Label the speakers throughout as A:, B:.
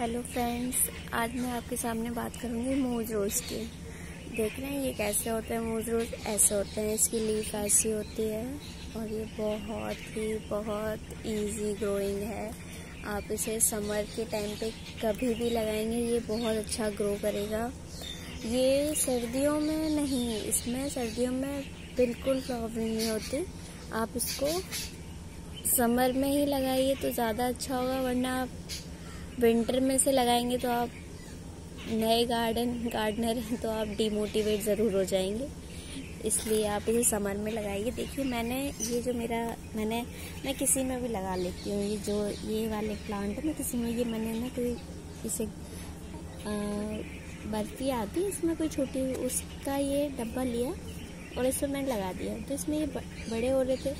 A: Hello friends आज मैं आपके सामने बात करूँगी मूज रोज की। देख रहे हैं ये कैसे होते हैं, मूज रोज ऐसे होते हैं, इसकी लीफ ऐसी होती है और ये बहुत ही, बहुत इजी ग्रोइंग है। आप इसे समर के टाइम पे कभी भी लगाएँगे, ये बहुत अच्छा ग्रो करेगा। ये सर्दियों में नहीं, इसमें सर्दियों में बिल्कुल प्रॉब्लम नहीं होती। आप इसको समर में ही लगाइए तो ज़्यादा अच्छा होगा, वरना आप विंटर में से लगाएँगे तो आप नए गार्डन, गार्डनर हैं तो आप डिमोटिवेट ज़रूर हो जाएँगे। इसलिए आप इसे समर में लगाइए। देखिए, मैंने ये जो मेरा, मैंने, मैं किसी में भी लगा लेती हूँ। ये जो, ये वाले प्लांट मैं किसी में ये मैंने ना कोई इसे बर्फ़ी आती है, इसमें कोई छोटी, उसका ये डब्बा लिया और इसमें मैंने लगा दिया। तो इसमें ये बड़े हो रहे थे।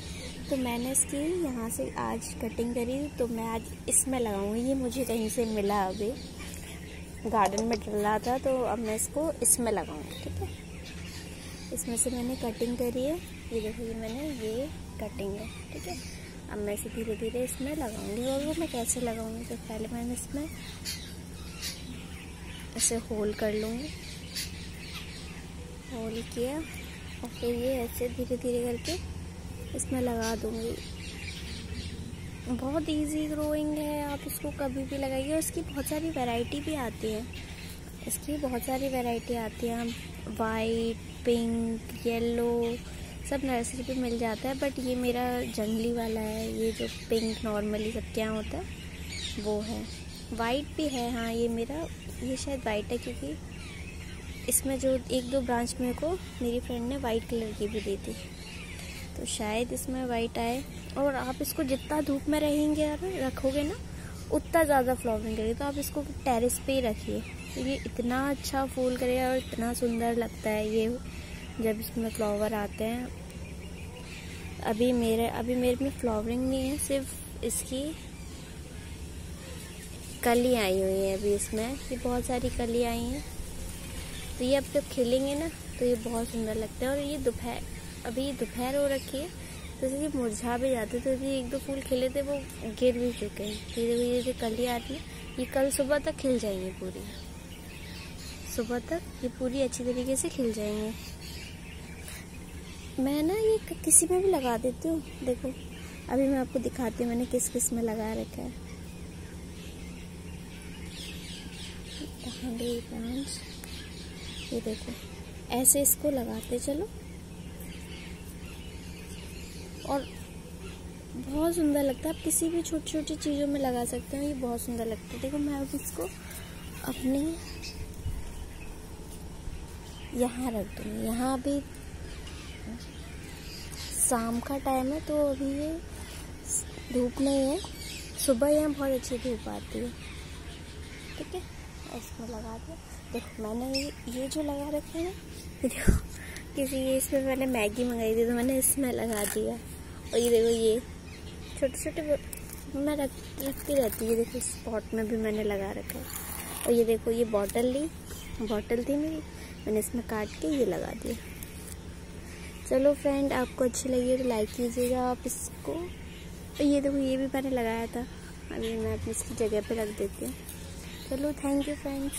A: तो मैंने इसकी यहाँ से आज कटिंग करी तो मैं आज इसमें लगाऊँगी। ये मुझे कहीं से मिला अभी। गार्डन में डल रहा था तो अब मैं इसको इसमें लगाऊँगी, ठीक है? इसमें से मैंने कटिंग करी है। ये देखो ये मैंने ये कटिंग है, ठीक है? अब मैं इसे धीरे धीरे इसमें लगाऊँगी। और वो मैं कैसे लगाऊँगी तो पहले मैंने इसमें ऐसे होल कर लूँगी। होल किया, और फिर ये ऐसे धीरे धीरे करके इसमें लगा दूँगी। बहुत इजी ग्रोइंग है, आप इसको कभी भी लगाइए। और इसकी बहुत सारी वैरायटी भी आती है। इसकी बहुत सारी वैरायटी आती है। वाइट पिंक येलो सब नर्सरी पे मिल जाता है। बट ये मेरा जंगली वाला है। ये जो पिंक नॉर्मली सबके यहाँ होता है, वो है। वाइट भी है हाँ ये मेरा, ये शायद वाइट है क्योंकि इसमें जो एक दो ब्रांच मेरे को, मेरी फ्रेंड ने वाइट कलर की भी दी थी। तो शायद इसमें वाइट आए। और आप इसको जितना धूप में रहेंगे यार रखोगे ना, उतना ज़्यादा फ्लावरिंग करेगी। तो आप इसको टेरिस पे ही रखिए। तो ये इतना अच्छा फूल करेगा और इतना सुंदर लगता है ये जब इसमें फ्लावर आते हैं। अभी मेरे अभी मेरे में फ्लावरिंग नहीं है, सिर्फ़ इसकी कली आई हुई है अभी इसमें। ये बहुत सारी कली आई हैं। तो ये अब जब खिलेंगे ना तो ये बहुत सुंदर लगता है। और ये दोपहर अभी दोपहर हो रखी है तो ये मुरझा भी जाते थे तो एक दो फूल खिले थे, वो गिर भी चुके हैं। धीरे धीरे जो कली आ रही है, ये कल सुबह तक खिल जाएँगे पूरी। सुबह तक ये पूरी अच्छी तरीके से खिल जाएँगे। मैं ना ये किसी में भी लगा देती हूँ, देखो। अभी मैं आपको दिखाती हूँ, मैंने किस किसमें लगा रखा है। ये देखो, ऐसे इसको लगाते चलो। और बहुत सुंदर लगता है। आप किसी भी छोटी छोटी चीज़ों में लगा सकते हैं, ये बहुत सुंदर लगता है। देखो, मैं अब इसको अपने यहाँ रख दूँगी यहाँ अभी शाम का टाइम है तो अभी ये धूप नहीं है। सुबह यहाँ बहुत अच्छी धूप आती है। ठीक है? इसमें लगा दिया देखो, मैंने ये ये जो लगा रखे हैं देखो, किसी, इसमें मैंने मैगी मंगाई थी तो मैंने इसमें लगा दिया। और ये देखो ये छोटे छोटे मैं रख, रखती रहती है। देखो इस पॉट में भी मैंने लगा रखा है। और ये देखो ये बॉटल ली बॉटल थी मेरी, मैंने इसमें काट के ये लगा दिया। चलो फ्रेंड आपको अच्छी लगी तो लाइक कीजिएगा आप इसको। और ये देखो ये भी मैंने लगाया था। अभी मैं अपनी इसकी जगह पे रख देती हूँ। चलो थैंक यू फ्रेंड्स